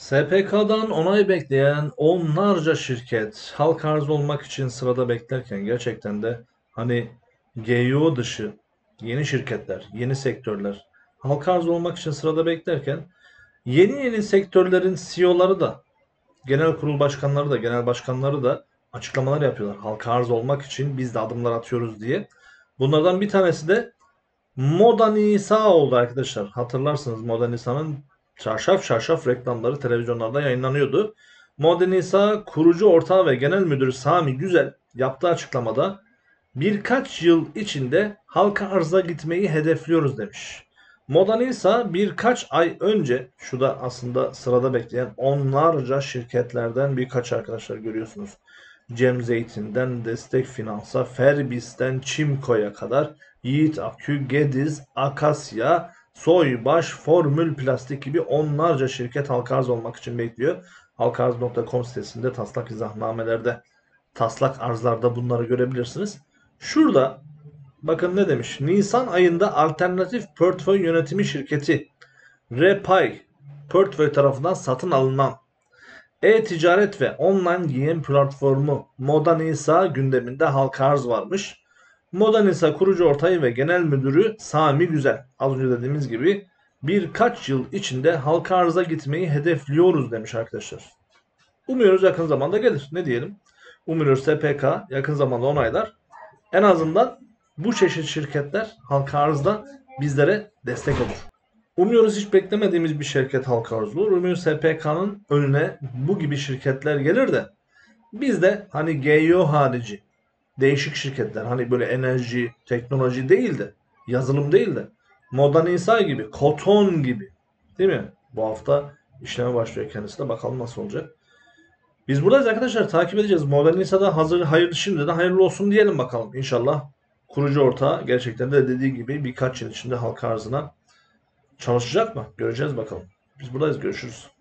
SPK'dan onay bekleyen onlarca şirket halka arz olmak için sırada beklerken gerçekten de hani GYO dışı yeni şirketler, yeni sektörler halka arz olmak için sırada beklerken yeni yeni sektörlerin CEO'ları da genel kurul başkanları da genel başkanları da açıklamalar yapıyorlar. Halka arz olmak için biz de adımlar atıyoruz diye. Bunlardan bir tanesi de Moda Nisa oldu arkadaşlar. Hatırlarsınız Moda Nisa'nın çarşaf çarşaf reklamları televizyonlarda yayınlanıyordu. Moda Nisa kurucu ortağı ve genel müdürü Sami Güzel yaptığı açıklamada birkaç yıl içinde halka arza gitmeyi hedefliyoruz demiş. Moda Nisa birkaç ay önce şu da aslında sırada bekleyen onlarca şirketlerden birkaç arkadaşlar görüyorsunuz. Cem Zeytin'den Destek Finans'a, Ferbis'ten Çimko'ya kadar Yiğit Akü, Gediz, Akasya, Soybaş, Formül Plastik gibi onlarca şirket halka arz olmak için bekliyor. Halkaarz.com sitesinde taslak izahnamelerde, taslak arzlarda bunları görebilirsiniz. Şurada bakın ne demiş. Nisan ayında alternatif portföy yönetimi şirketi Repay portföy tarafından satın alınan e-ticaret ve online giyim platformu Moda Nisa gündeminde halka arz varmış. Moda Nisa kurucu ortağı ve genel müdürü Sami Güzel. Az önce dediğimiz gibi birkaç yıl içinde halka arıza gitmeyi hedefliyoruz demiş arkadaşlar. Umuyoruz yakın zamanda gelir. Ne diyelim? Umuyoruz SPK yakın zamanda onaylar. En azından bu çeşit şirketler halka arzda bizlere destek olur. Umuyoruz hiç beklemediğimiz bir şirket halka arz olur. Umuyoruz SPK'nın önüne bu gibi şirketler gelir de biz de hani GEO harici değişik şirketler hani böyle enerji, teknoloji değil de yazılım değil de Moda Nisa gibi, Koton gibi değil mi? Bu hafta işleme başlıyor kendisi de bakalım nasıl olacak. Biz buradayız arkadaşlar takip edeceğiz. Moda Nisa'da hazır hayırlı şimdiden hayırlı olsun diyelim bakalım. İnşallah kurucu ortağı gerçekten de dediği gibi birkaç yıl içinde halka arzına çalışacak mı? Göreceğiz bakalım. Biz buradayız görüşürüz.